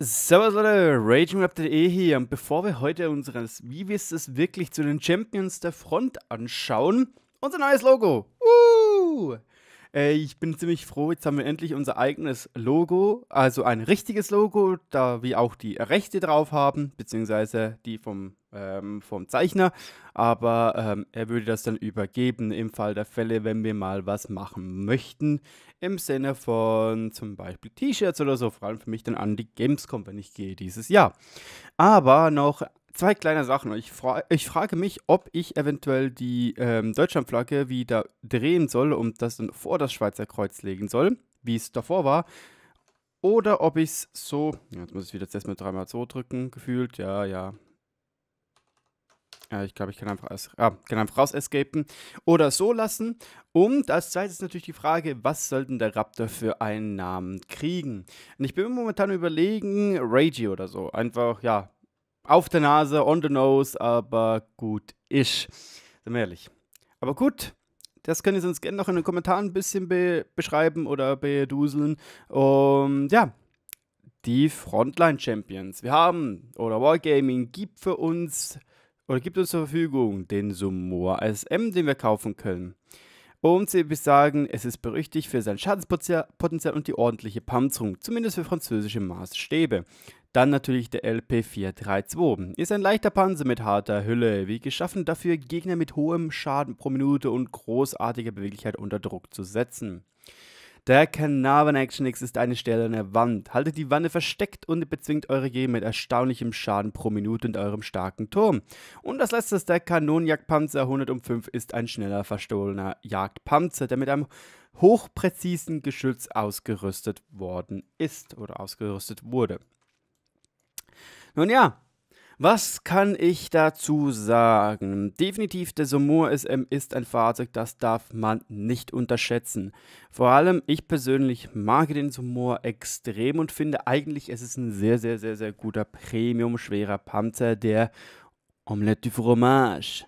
Servus Leute, RagingRap.de hier und bevor wir heute unseres Wie wisst es wirklich zu den Champions der Front anschauen, unser neues Logo. Woo! Äh, ich bin ziemlich froh, jetzt haben wir endlich unser eigenes Logo, also ein richtiges Logo, da wir auch die Rechte drauf haben, beziehungsweise die vom, ähm, vom Zeichner, aber ähm, er würde das dann übergeben im Fall der Fälle, wenn wir mal was machen möchten, im Sinne von zum Beispiel T-Shirts oder so, vor allem für mich dann an die Gamescom, wenn ich gehe dieses Jahr. Aber noch zwei kleine Sachen. Ich, fra ich frage mich, ob ich eventuell die ähm, Deutschlandflagge wieder drehen soll und das dann vor das Schweizer Kreuz legen soll, wie es davor war. Oder ob ich es so. Jetzt muss ich wieder jetzt erstmal dreimal so drücken, gefühlt. Ja, ja. Ja, ich glaube, ich kann einfach, ah, kann einfach raus escapen oder so lassen. Und als zweites ist natürlich die Frage, was soll denn der Raptor für einen Namen kriegen? Und ich bin momentan überlegen, Ragi oder so. Einfach, ja, auf der Nase, on the nose, aber gut ist. Sind wir ehrlich. Aber gut, das könnt ihr uns gerne noch in den Kommentaren ein bisschen be beschreiben oder beduseln. Und ja, die Frontline Champions. Wir haben, oder Wargaming gibt für uns, oder gibt uns zur Verfügung den Sumor SM, den wir kaufen können. Und sie sagen, es ist berüchtigt für sein Schadenspotenzial und die ordentliche Panzerung, zumindest für französische Maßstäbe. Dann natürlich der LP432. Ist ein leichter Panzer mit harter Hülle, wie geschaffen dafür, Gegner mit hohem Schaden pro Minute und großartiger Beweglichkeit unter Druck zu setzen. Der Carnarvon Action X ist eine stählerne Wand. Haltet die Wanne versteckt und bezwingt eure Gegner mit erstaunlichem Schaden pro Minute in eurem starken Turm. Und das letzte ist der Kanonenjagdpanzer 105 ist ein schneller verstohlener Jagdpanzer, der mit einem hochpräzisen Geschütz ausgerüstet worden ist oder ausgerüstet wurde. Nun ja, was kann ich dazu sagen? Definitiv, der Sumur SM ist ein Fahrzeug, das darf man nicht unterschätzen. Vor allem, ich persönlich mag den Sumur extrem und finde eigentlich, es ist ein sehr, sehr, sehr, sehr guter Premium-schwerer Panzer, der Omelette du Fromage.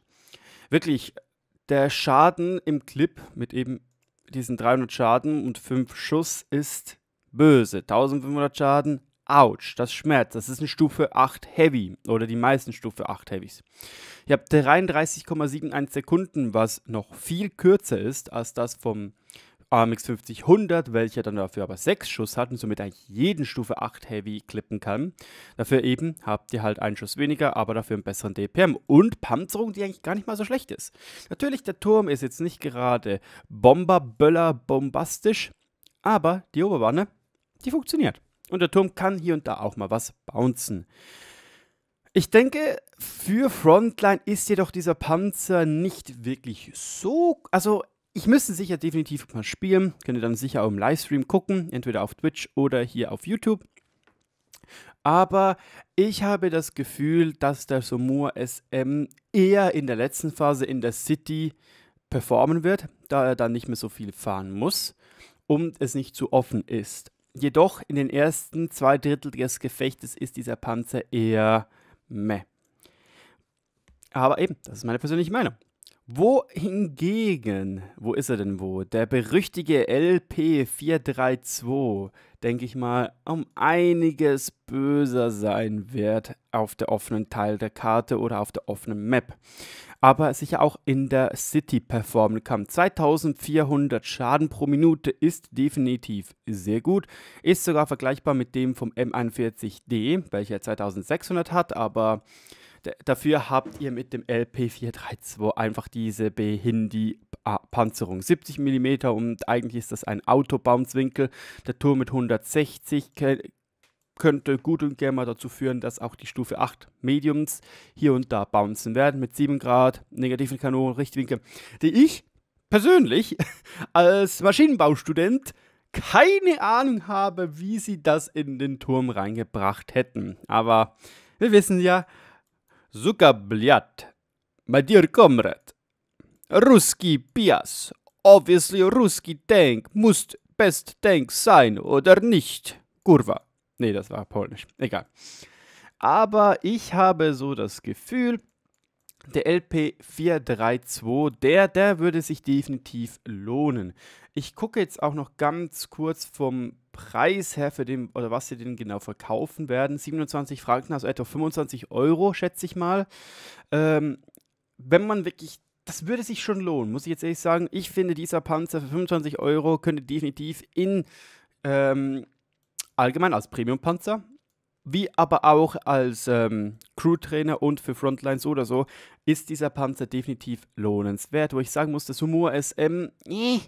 Wirklich, der Schaden im Clip mit eben diesen 300 Schaden und 5 Schuss ist böse. 1500 Schaden, Autsch, das schmerzt. Das ist eine Stufe 8 Heavy oder die meisten Stufe 8 Heavys. Ich habe 33,71 Sekunden, was noch viel kürzer ist als das vom AMX 50 welcher dann dafür aber 6 Schuss hat und somit eigentlich jeden Stufe 8 Heavy klippen kann. Dafür eben habt ihr halt einen Schuss weniger, aber dafür einen besseren DPM und Panzerung, die eigentlich gar nicht mal so schlecht ist. Natürlich, der Turm ist jetzt nicht gerade Bomberböller bombastisch, aber die Oberwanne, die funktioniert. Und der Turm kann hier und da auch mal was bouncen. Ich denke, für Frontline ist jedoch dieser Panzer nicht wirklich so. Also, ich müsste sicher definitiv mal spielen. Könnt ihr dann sicher auch im Livestream gucken, entweder auf Twitch oder hier auf YouTube. Aber ich habe das Gefühl, dass der Sumur SM eher in der letzten Phase in der City performen wird, da er dann nicht mehr so viel fahren muss und es nicht zu offen ist. Jedoch in den ersten zwei Drittel des Gefechtes ist dieser Panzer eher meh. Aber eben, das ist meine persönliche Meinung. Wohingegen, wo ist er denn wo? Der berüchtige LP432, denke ich mal, um einiges böser sein wird auf der offenen Teil der Karte oder auf der offenen Map aber sicher auch in der City performen kann. 2400 Schaden pro Minute ist definitiv sehr gut, ist sogar vergleichbar mit dem vom M41D, welcher 2600 hat, aber dafür habt ihr mit dem LP432 einfach diese Behindi-Panzerung. 70 mm und eigentlich ist das ein Autobounce-Winkel. Der Turm mit 160 könnte gut und gerne mal dazu führen, dass auch die Stufe 8 Mediums hier und da bouncen werden mit 7 Grad, negativen Kanonen, Richtwinkel, die ich persönlich als Maschinenbaustudent keine Ahnung habe, wie sie das in den Turm reingebracht hätten. Aber wir wissen ja, Zuckerbliat, my dear comrade, Ruski Pias, obviously Ruski Tank, muss best Tank sein oder nicht? Kurva. Nee, das war polnisch. Egal. Aber ich habe so das Gefühl, der LP432, der, der würde sich definitiv lohnen. Ich gucke jetzt auch noch ganz kurz vom Preis her für den, oder was sie denn genau verkaufen werden. 27 Franken, also etwa 25 Euro, schätze ich mal. Ähm, wenn man wirklich, das würde sich schon lohnen, muss ich jetzt ehrlich sagen. Ich finde, dieser Panzer für 25 Euro könnte definitiv in ähm, allgemein als Premium-Panzer wie aber auch als ähm, Crew-Trainer und für Frontlines oder so, ist dieser Panzer definitiv lohnenswert. Wo ich sagen muss, das Humor SM, äh,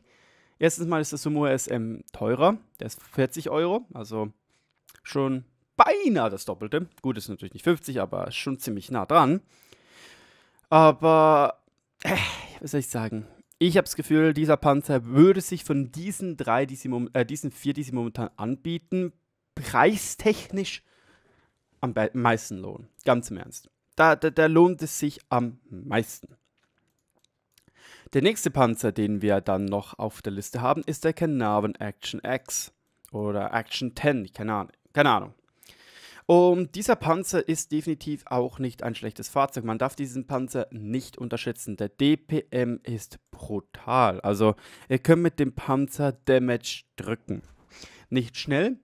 erstens mal ist das Humor SM teurer, der ist 40 Euro, also schon beinahe das Doppelte. Gut, ist natürlich nicht 50, aber schon ziemlich nah dran. Aber, äh, was soll ich sagen? Ich habe das Gefühl, dieser Panzer würde sich von diesen drei, die sie, äh, diesen vier, die sie momentan anbieten, preistechnisch am meisten lohnen. Ganz im Ernst. Da, da, da lohnt es sich am meisten. Der nächste Panzer, den wir dann noch auf der Liste haben, ist der Carnarvon Action X oder Action 10, keine Ahnung. Keine Ahnung. Und dieser Panzer ist definitiv auch nicht ein schlechtes Fahrzeug. Man darf diesen Panzer nicht unterschätzen. Der DPM ist brutal. Also, ihr könnt mit dem Panzer Damage drücken. Nicht schnell,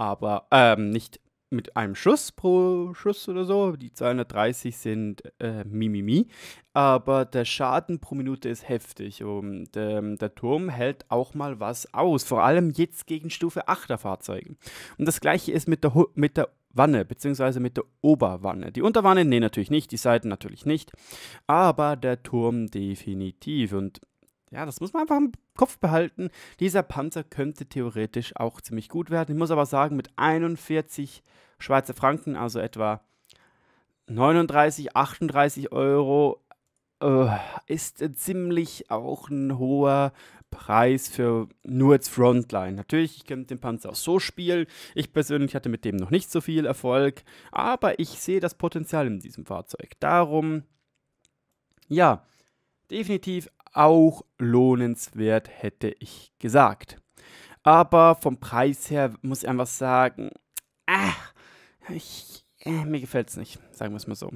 aber ähm, nicht mit einem Schuss pro Schuss oder so. Die 230 sind äh, Mimimi. Aber der Schaden pro Minute ist heftig. Und ähm, der Turm hält auch mal was aus. Vor allem jetzt gegen Stufe 8er Fahrzeuge. Und das gleiche ist mit der, mit der Wanne, beziehungsweise mit der Oberwanne. Die Unterwanne, nee, natürlich nicht. Die Seiten natürlich nicht. Aber der Turm definitiv. Und ja, das muss man einfach im Kopf behalten. Dieser Panzer könnte theoretisch auch ziemlich gut werden. Ich muss aber sagen, mit 41 Schweizer Franken, also etwa 39, 38 Euro, äh, ist ziemlich auch ein hoher Preis für nur als Frontline. Natürlich, ich könnte den Panzer auch so spielen. Ich persönlich hatte mit dem noch nicht so viel Erfolg, aber ich sehe das Potenzial in diesem Fahrzeug. Darum, ja, definitiv auch lohnenswert, hätte ich gesagt. Aber vom Preis her muss ich einfach sagen, ach, ich, äh, mir gefällt es nicht, sagen wir es mal so.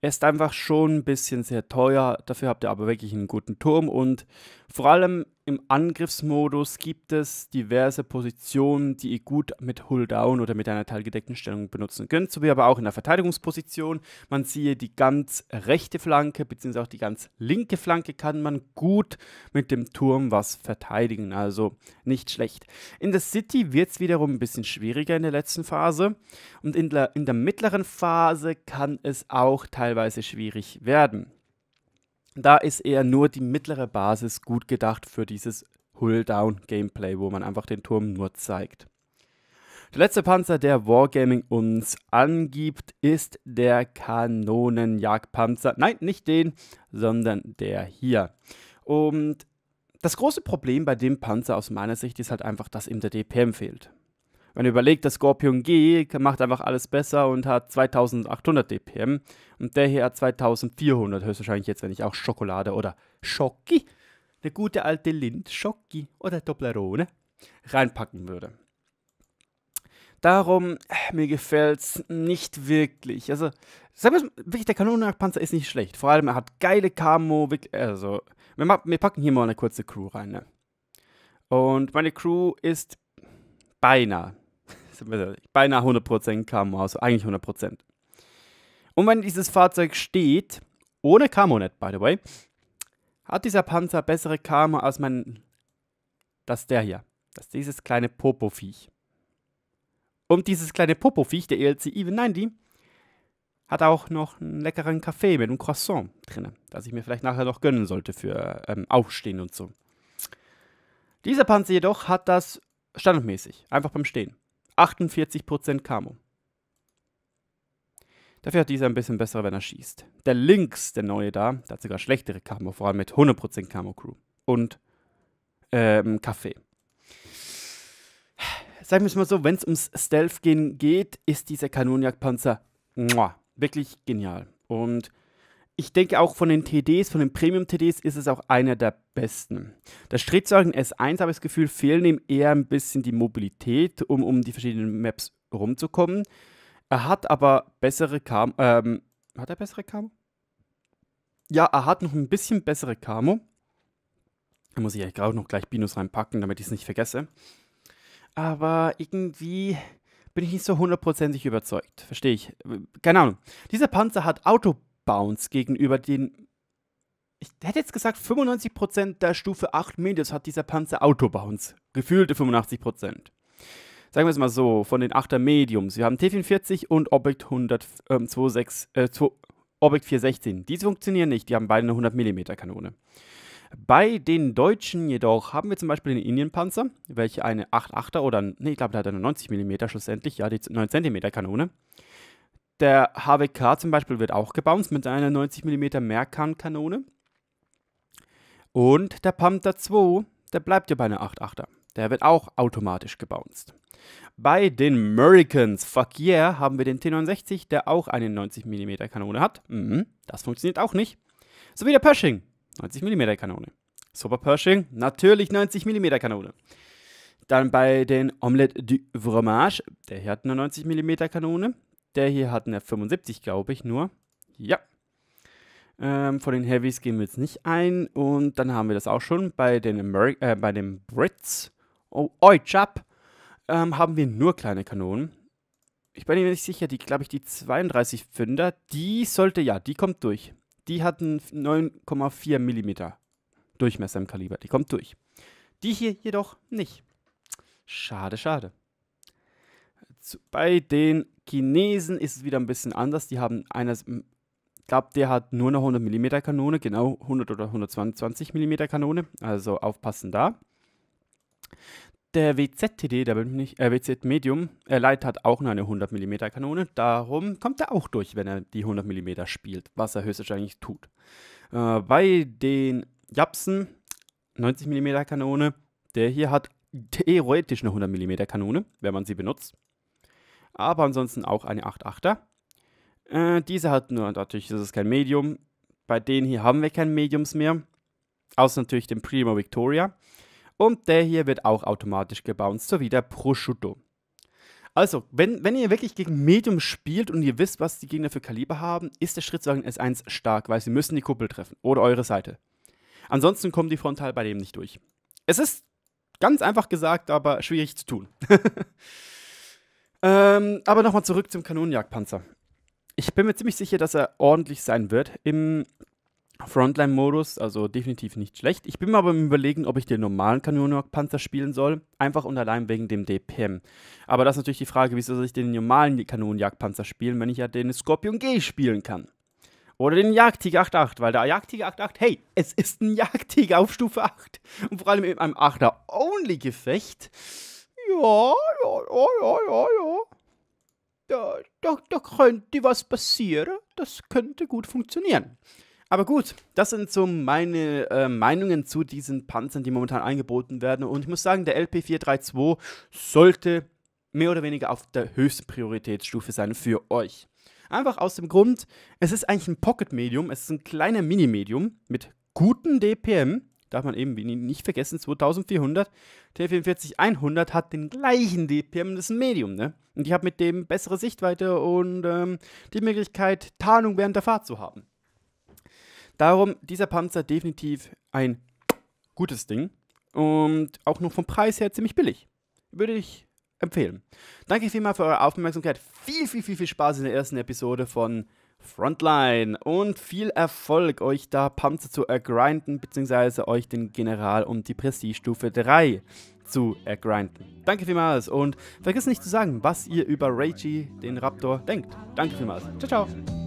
Er ist einfach schon ein bisschen sehr teuer, dafür habt ihr aber wirklich einen guten Turm und vor allem im Angriffsmodus gibt es diverse Positionen, die ihr gut mit Hull Down oder mit einer teilgedeckten Stellung benutzen könnt, sowie aber auch in der Verteidigungsposition. Man sieht die ganz rechte Flanke bzw. auch die ganz linke Flanke kann man gut mit dem Turm was verteidigen, also nicht schlecht. In der City wird es wiederum ein bisschen schwieriger in der letzten Phase und in der, in der mittleren Phase kann es auch teilweise schwierig werden. Da ist eher nur die mittlere Basis gut gedacht für dieses Hull-Down-Gameplay, wo man einfach den Turm nur zeigt. Der letzte Panzer, der Wargaming uns angibt, ist der Kanonenjagdpanzer. Nein, nicht den, sondern der hier. Und das große Problem bei dem Panzer aus meiner Sicht ist halt einfach, dass ihm der DPM fehlt. Wenn ihr überlegt, der Scorpion G macht einfach alles besser und hat 2800 DPM und der hier hat 2400, höchstwahrscheinlich jetzt, wenn ich auch Schokolade oder Schocki, eine gute alte Lind, Schocki oder Toblerone reinpacken würde. Darum, mir gefällt es nicht wirklich. Also, wirklich, der Kanonenpanzer ist nicht schlecht. Vor allem, er hat geile Camo. Also, wir, wir packen hier mal eine kurze Crew rein. Ne? Und meine Crew ist beinahe beinahe 100% Camo, also eigentlich 100%. Und wenn dieses Fahrzeug steht, ohne Camo-Net, by the way, hat dieser Panzer bessere Camo als mein, das der hier, das ist dieses kleine Popo-Viech. Und dieses kleine Popo-Viech, der ELC Even 90, hat auch noch einen leckeren Kaffee mit einem Croissant drin, das ich mir vielleicht nachher noch gönnen sollte für ähm, Aufstehen und so. Dieser Panzer jedoch hat das standardmäßig, einfach beim Stehen. 48% Camo. Dafür hat dieser ein bisschen bessere, wenn er schießt. Der links, der neue da, der hat sogar schlechtere Camo, vor allem mit 100% Camo Crew. Und ähm, Kaffee. Sagen wir es mal so, wenn es ums Stealth gehen geht, ist dieser Kanonjagdpanzer wirklich genial. Und ich denke auch von den TDs, von den Premium-TDs ist es auch einer der besten. Der Stritzwagen S1 habe ich das Gefühl, fehlen ihm eher ein bisschen die Mobilität, um um die verschiedenen Maps rumzukommen. Er hat aber bessere Camo. Ähm, hat er bessere Camo? Ja, er hat noch ein bisschen bessere Camo. Da muss ich eigentlich auch noch gleich Binus reinpacken, damit ich es nicht vergesse. Aber irgendwie bin ich nicht so hundertprozentig überzeugt. Verstehe ich. Keine Ahnung. Dieser Panzer hat Autobounce gegenüber den. Ich hätte jetzt gesagt, 95% der Stufe 8 Medius hat dieser Panzer Autobounce. Gefühlte 85%. Sagen wir es mal so, von den 8er Mediums. Wir haben T44 und Objekt 126, ähm, äh, Objekt 416. Diese funktionieren nicht, die haben beide eine 100 mm Kanone. Bei den Deutschen jedoch haben wir zum Beispiel den Indienpanzer, welche eine 8,8er oder, nee, ich glaube, der hat eine 90 mm schlussendlich, ja, die 9 cm Kanone. Der HWK zum Beispiel wird auch gebounced mit einer 90 mm Mehrkern-Kanone. Und der Panther 2, der bleibt ja bei einer 8,8er. Der wird auch automatisch gebounced. Bei den Americans, fuck yeah, haben wir den T69, der auch eine 90 mm Kanone hat. Mhm, das funktioniert auch nicht. So wie der Pershing, 90 mm Kanone. Super Pershing, natürlich 90 mm Kanone. Dann bei den Omelette du Fromage, der hier hat eine 90 mm Kanone. Der hier hat eine 75, glaube ich, nur. Ja. Ähm, von den Heavies gehen wir jetzt nicht ein. Und dann haben wir das auch schon bei den, Ameri äh, bei den Brits. Oh, oi, Chap. Ähm, haben wir nur kleine Kanonen. Ich bin mir nicht sicher, die, glaube ich, die 32 Pfünder, die sollte, ja, die kommt durch die hat einen 9,4 mm Durchmesser im Kaliber. Die kommt durch. Die hier jedoch nicht. Schade, schade. Bei den Chinesen ist es wieder ein bisschen anders. Die haben eines, ich glaube, der hat nur eine 100 mm Kanone, genau 100 oder 120 mm Kanone. Also aufpassen da. Der WZTD, der nicht, äh, WZ Medium, er Light hat auch nur eine 100 mm Kanone. Darum kommt er auch durch, wenn er die 100 mm spielt, was er höchstwahrscheinlich tut. Äh, bei den Japsen 90 mm Kanone. Der hier hat theoretisch eine 100 mm Kanone, wenn man sie benutzt. Aber ansonsten auch eine 8.8er. Äh, diese hat nur, natürlich ist kein Medium. Bei denen hier haben wir kein Mediums mehr. Außer natürlich dem Primo Victoria. Und der hier wird auch automatisch gebounced, so wie der Prosciutto. Also, wenn, wenn ihr wirklich gegen Medium spielt und ihr wisst, was die Gegner für Kaliber haben, ist der Schrittwagen S1 stark, weil sie müssen die Kuppel treffen oder eure Seite. Ansonsten kommen die Frontal bei dem nicht durch. Es ist ganz einfach gesagt, aber schwierig zu tun. ähm, aber nochmal zurück zum Kanonenjagdpanzer. Ich bin mir ziemlich sicher, dass er ordentlich sein wird. Im Frontline-Modus, also definitiv nicht schlecht. Ich bin mir aber im Überlegen, ob ich den normalen Kanonenpanzer spielen soll, einfach und allein wegen dem DPM. Aber das ist natürlich die Frage, wieso soll ich den normalen Kanonenjagdpanzer spielen, wenn ich ja den Scorpion G spielen kann? Oder den Jagdtiger 8.8, weil der Jagdtiger 8.8, hey, es ist ein Jagdtiger auf Stufe 8. Und vor allem in einem 8er-Only-Gefecht. Ja, ja, ja, ja, ja, ja. Da, da, da könnte was passieren. Das könnte gut funktionieren. Aber gut, das sind so meine äh, Meinungen zu diesen Panzern, die momentan angeboten werden. Und ich muss sagen, der LP432 sollte mehr oder weniger auf der höchsten Prioritätsstufe sein für euch. Einfach aus dem Grund, es ist eigentlich ein Pocket-Medium, es ist ein kleiner Mini-Medium mit guten DPM. Darf man eben nicht vergessen, 2400. T44100 hat den gleichen DPM, das ist ein Medium, ne? Und ich habe mit dem bessere Sichtweite und ähm, die Möglichkeit, Tarnung während der Fahrt zu haben. Darum, dieser Panzer definitiv ein gutes Ding und auch noch vom Preis her ziemlich billig. Würde ich empfehlen. Danke vielmals für eure Aufmerksamkeit. Viel, viel, viel, viel Spaß in der ersten Episode von Frontline und viel Erfolg, euch da Panzer zu ergrinden, beziehungsweise euch den General und die Prestige-Stufe 3 zu ergrinden. Danke vielmals und vergesst nicht zu sagen, was ihr über Reiji, den Raptor, denkt. Danke vielmals. Ciao, ciao.